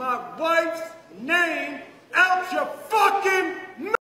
my wife's